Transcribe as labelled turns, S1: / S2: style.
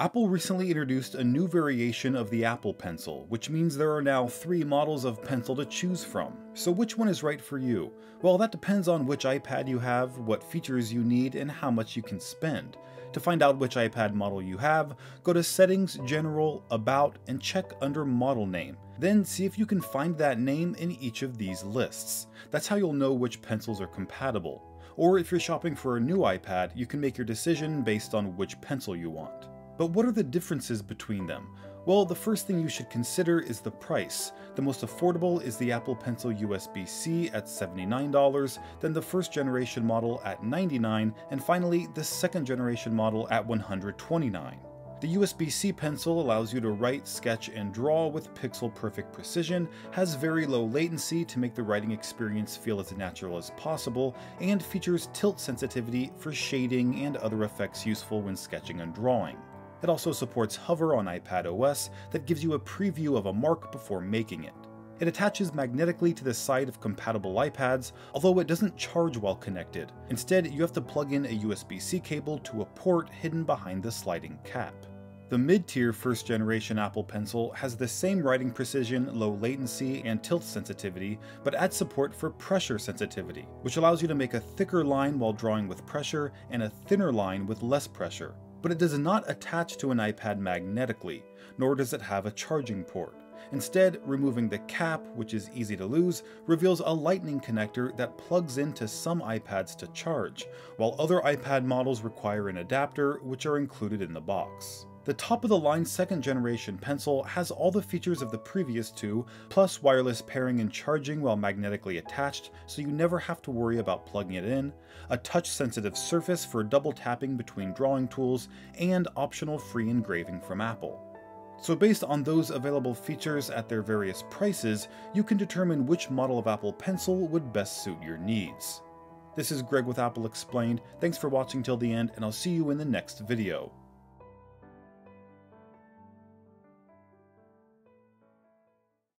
S1: Apple recently introduced a new variation of the Apple Pencil, which means there are now three models of pencil to choose from. So which one is right for you? Well, that depends on which iPad you have, what features you need, and how much you can spend. To find out which iPad model you have, go to Settings, General, About, and check under Model Name. Then see if you can find that name in each of these lists. That's how you'll know which pencils are compatible. Or if you're shopping for a new iPad, you can make your decision based on which pencil you want. But what are the differences between them? Well, the first thing you should consider is the price. The most affordable is the Apple Pencil USB-C at $79, then the first generation model at 99, and finally the second generation model at 129. The USB-C pencil allows you to write, sketch, and draw with pixel-perfect precision, has very low latency to make the writing experience feel as natural as possible, and features tilt sensitivity for shading and other effects useful when sketching and drawing. It also supports hover on iPad OS that gives you a preview of a mark before making it. It attaches magnetically to the side of compatible iPads, although it doesn't charge while connected. Instead, you have to plug in a USB-C cable to a port hidden behind the sliding cap. The mid-tier first generation Apple Pencil has the same writing precision, low latency, and tilt sensitivity, but adds support for pressure sensitivity, which allows you to make a thicker line while drawing with pressure and a thinner line with less pressure but it does not attach to an iPad magnetically, nor does it have a charging port. Instead, removing the cap, which is easy to lose, reveals a lightning connector that plugs into some iPads to charge, while other iPad models require an adapter, which are included in the box. The top of the line second generation pencil has all the features of the previous two, plus wireless pairing and charging while magnetically attached, so you never have to worry about plugging it in, a touch sensitive surface for double tapping between drawing tools, and optional free engraving from Apple. So based on those available features at their various prices, you can determine which model of Apple Pencil would best suit your needs. This is Greg with Apple Explained, thanks for watching till the end, and I'll see you in the next video.